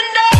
window.